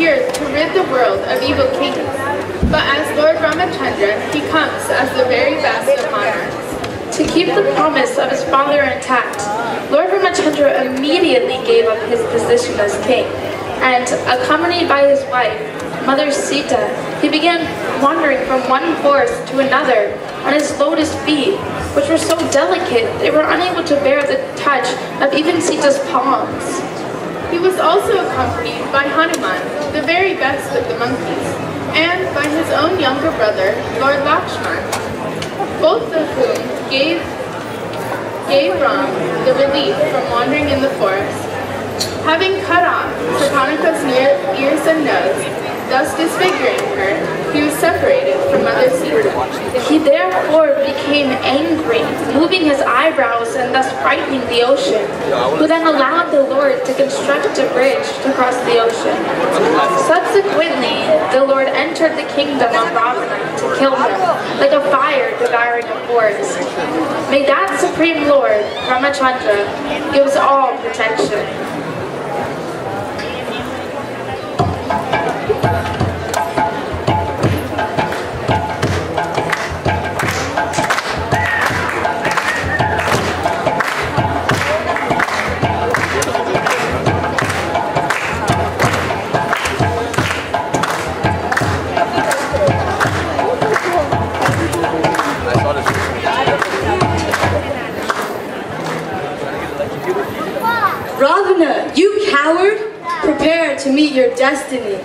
appeared to rid the world of evil kings. But as Lord Ramachandra, he comes as the very best of monarchs. To keep the promise of his father intact, Lord Ramachandra immediately gave up his position as king, and accompanied by his wife, Mother Sita, he began wandering from one forest to another on his lotus feet, which were so delicate they were unable to bear the touch of even Sita's palms. He was also accompanied by Hanuman, the very best of the monkeys, and by his own younger brother, Lord Lakshman, both of whom gave, gave Ram the relief from wandering in the forest. Having cut off Shurpanakha's ears and nose, thus disfiguring her, he was separated from Mother Sita. He therefore became angry, moving his eyebrows and thus frightening the ocean, who then allowed the Lord to construct a bridge to cross the ocean. Subsequently, the Lord entered the kingdom of Ravana to kill him, like a fire devouring a forest. May that Supreme Lord, Ramachandra, give us all protection. Ravana, you coward! Prepare to meet your destiny.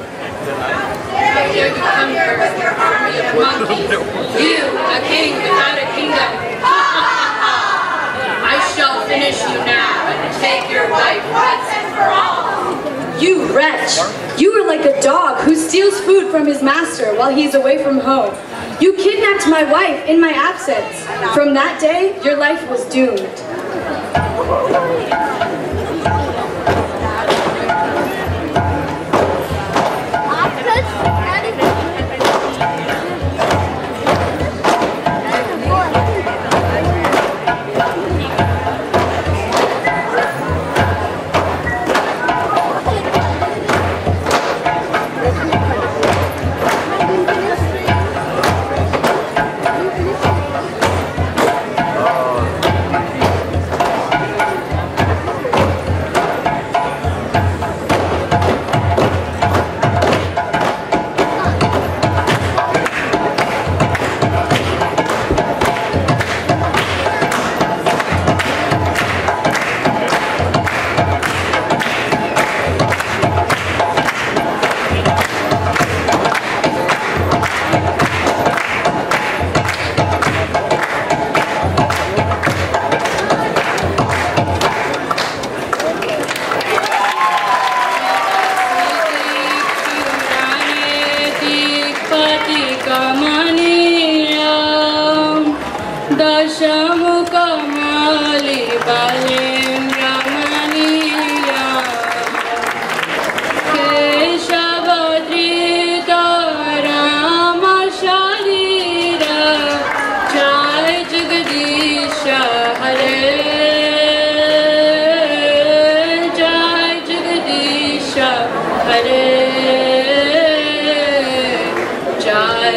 You come here with your army of monkeys. You, a king without a kingdom. I shall finish you now and take your wife once and for all. You wretch! You are like a dog who steals food from his master while he is away from home. You kidnapped my wife in my absence. From that day, your life was doomed. कमनीया दशमुखमालिबल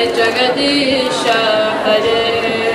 Jagdish Hare.